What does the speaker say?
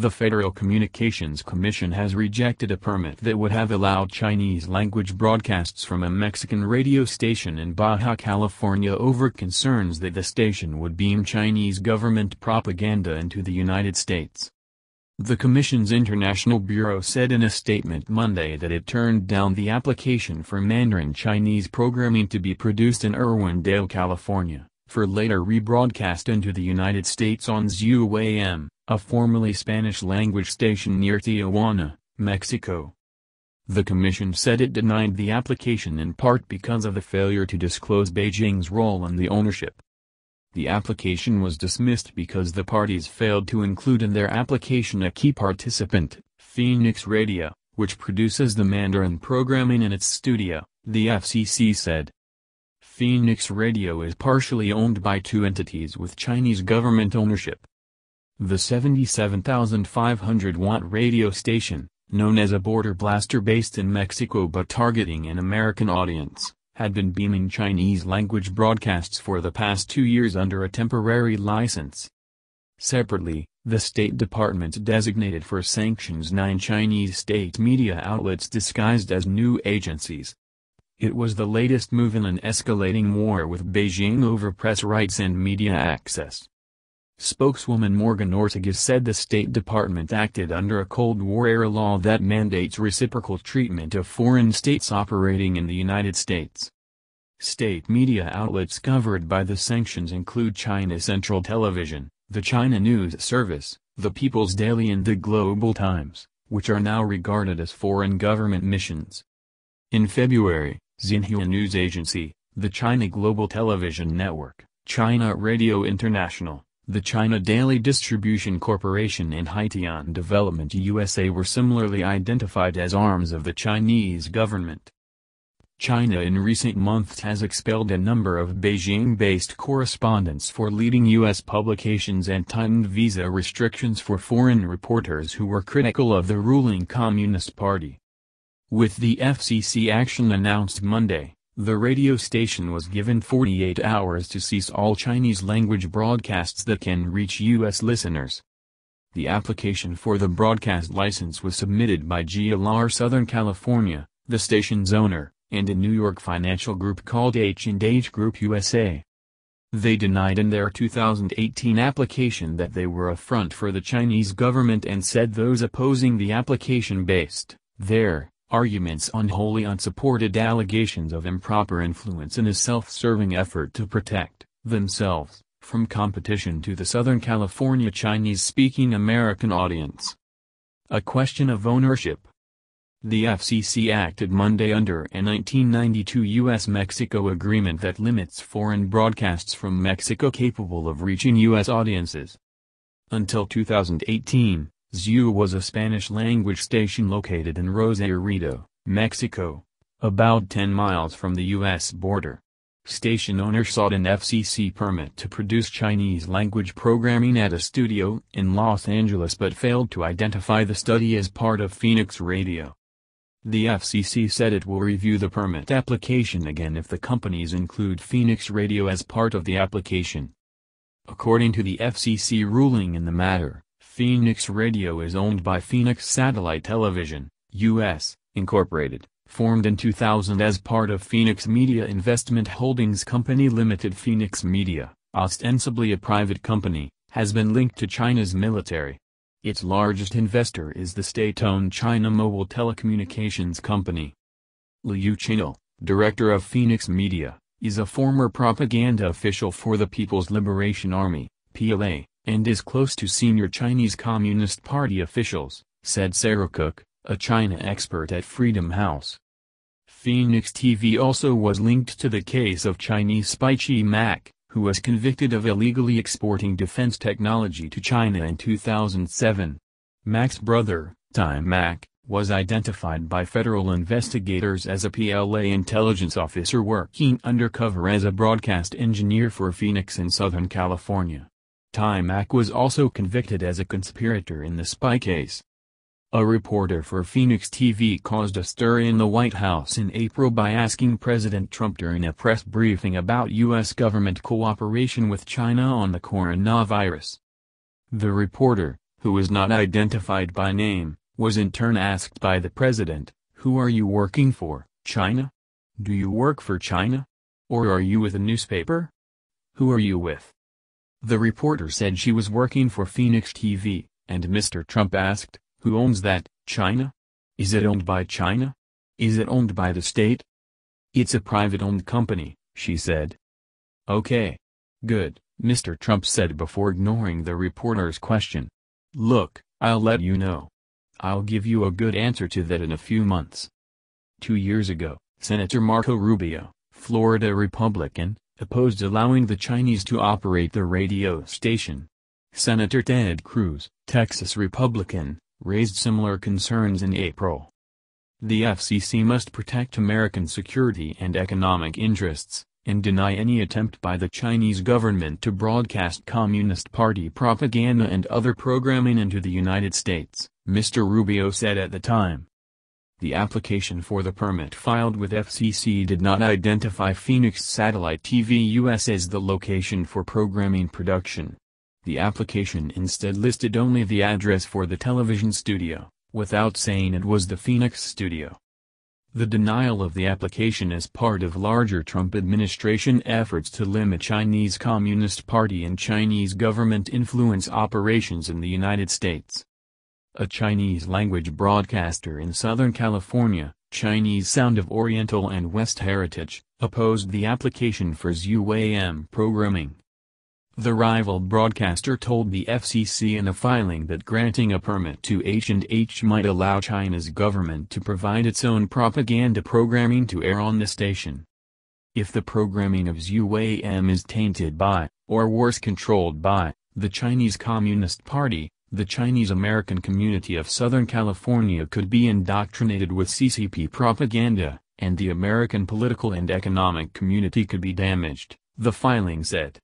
the Federal Communications Commission has rejected a permit that would have allowed Chinese-language broadcasts from a Mexican radio station in Baja California over concerns that the station would beam Chinese government propaganda into the United States. The Commission's International Bureau said in a statement Monday that it turned down the application for Mandarin Chinese programming to be produced in Irwindale, California, for later rebroadcast into the United States on ZUAM a formerly Spanish-language station near Tijuana, Mexico. The commission said it denied the application in part because of the failure to disclose Beijing's role in the ownership. The application was dismissed because the parties failed to include in their application a key participant, Phoenix Radio, which produces the Mandarin programming in its studio, the FCC said. Phoenix Radio is partially owned by two entities with Chinese government ownership. The 77,500 watt radio station, known as a border blaster based in Mexico but targeting an American audience, had been beaming Chinese language broadcasts for the past two years under a temporary license. Separately, the State Department designated for sanctions nine Chinese state media outlets disguised as new agencies. It was the latest move in an escalating war with Beijing over press rights and media access. Spokeswoman Morgan Ortagus said the State Department acted under a Cold War-era law that mandates reciprocal treatment of foreign states operating in the United States. State media outlets covered by the sanctions include China Central Television, the China News Service, the People's Daily and the Global Times, which are now regarded as foreign government missions. In February, Xinhua News Agency, the China Global Television Network, China Radio International, the China Daily Distribution Corporation and Haitian Development USA were similarly identified as arms of the Chinese government. China in recent months has expelled a number of Beijing-based correspondents for leading U.S. publications and tightened visa restrictions for foreign reporters who were critical of the ruling Communist Party. With the FCC action announced Monday, the radio station was given 48 hours to cease all Chinese-language broadcasts that can reach U.S. listeners. The application for the broadcast license was submitted by GLR Southern California, the station's owner, and a New York financial group called H&H Group USA. They denied in their 2018 application that they were a front for the Chinese government and said those opposing the application based their arguments on wholly unsupported allegations of improper influence in a self-serving effort to protect themselves from competition to the Southern California Chinese-speaking American audience. A question of ownership. The FCC acted Monday under a 1992 U.S.-Mexico agreement that limits foreign broadcasts from Mexico capable of reaching U.S. audiences. Until 2018, ZU was a Spanish-language station located in Rosarito, Mexico, about 10 miles from the U.S. border. Station owner sought an FCC permit to produce Chinese-language programming at a studio in Los Angeles but failed to identify the study as part of Phoenix Radio. The FCC said it will review the permit application again if the companies include Phoenix Radio as part of the application. According to the FCC ruling in the matter, Phoenix Radio is owned by Phoenix Satellite Television, U.S., Incorporated, formed in 2000 as part of Phoenix Media Investment Holdings Company Limited Phoenix Media, ostensibly a private company, has been linked to China's military. Its largest investor is the state-owned China Mobile Telecommunications Company. Liu Changle, director of Phoenix Media, is a former propaganda official for the People's Liberation Army, PLA and is close to senior Chinese Communist Party officials, said Sarah Cook, a China expert at Freedom House. Phoenix TV also was linked to the case of Chinese spy Chi Mak, who was convicted of illegally exporting defense technology to China in 2007. Mak's brother, Tai Mak, was identified by federal investigators as a PLA intelligence officer working undercover as a broadcast engineer for Phoenix in Southern California. Tai Mak was also convicted as a conspirator in the spy case. A reporter for Phoenix TV caused a stir in the White House in April by asking President Trump during a press briefing about U.S. government cooperation with China on the coronavirus. The reporter, who was not identified by name, was in turn asked by the president, Who are you working for, China? Do you work for China? Or are you with a newspaper? Who are you with? The reporter said she was working for Phoenix TV, and Mr. Trump asked, Who owns that, China? Is it owned by China? Is it owned by the state? It's a private-owned company, she said. Okay. Good, Mr. Trump said before ignoring the reporter's question. Look, I'll let you know. I'll give you a good answer to that in a few months. Two years ago, Senator Marco Rubio, Florida Republican, opposed allowing the Chinese to operate the radio station. Senator Ted Cruz, Texas Republican, raised similar concerns in April. The FCC must protect American security and economic interests, and deny any attempt by the Chinese government to broadcast Communist Party propaganda and other programming into the United States, Mr. Rubio said at the time. The application for the permit filed with FCC did not identify Phoenix Satellite TV US as the location for programming production. The application instead listed only the address for the television studio, without saying it was the Phoenix studio. The denial of the application is part of larger Trump administration efforts to limit Chinese Communist Party and Chinese government influence operations in the United States. A Chinese-language broadcaster in Southern California, Chinese Sound of Oriental and West Heritage, opposed the application for ZUAM programming. The rival broadcaster told the FCC in a filing that granting a permit to H&H might allow China's government to provide its own propaganda programming to air on the station. If the programming of ZUAM is tainted by, or worse controlled by, the Chinese Communist Party, the Chinese American community of Southern California could be indoctrinated with CCP propaganda, and the American political and economic community could be damaged, the filing said.